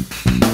Mm-hmm.